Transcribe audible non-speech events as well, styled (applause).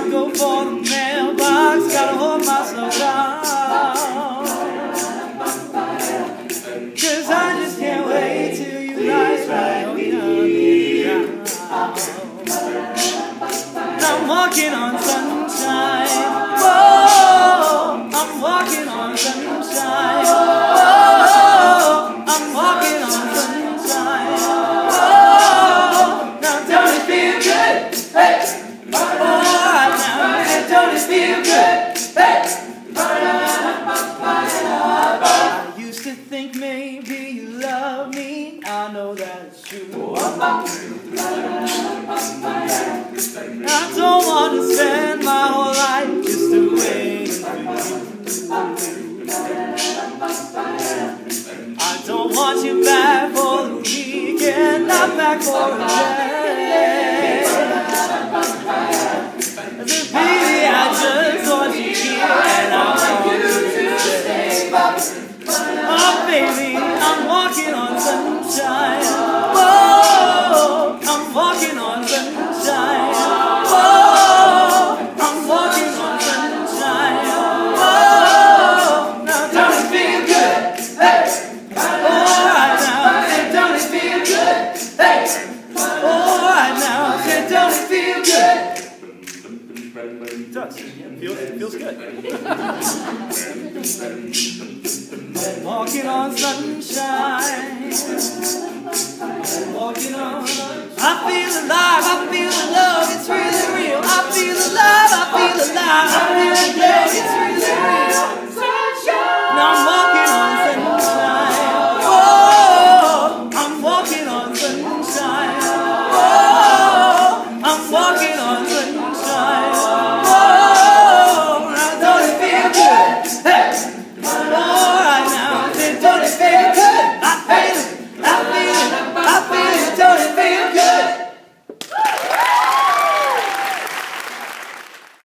go for the mailbox, feel good? Hey. I used to think maybe you love me. I know that's true. I don't want to spend my whole life just to wait. I don't want you back for the weekend, not back for a day. Walking on sunshine. Whoa, I'm walking on sunshine. Whoa, I'm walking on sunshine. Whoa, now don't it feel good? Hey, all right now, say don't it feel good? Hey, all right now, say don't it feel good? It does. Feels, feels good. (laughs) Walking on sunshine. I feel alive. I feel the love. It's really real. I feel alive. I feel alive. I feel alive.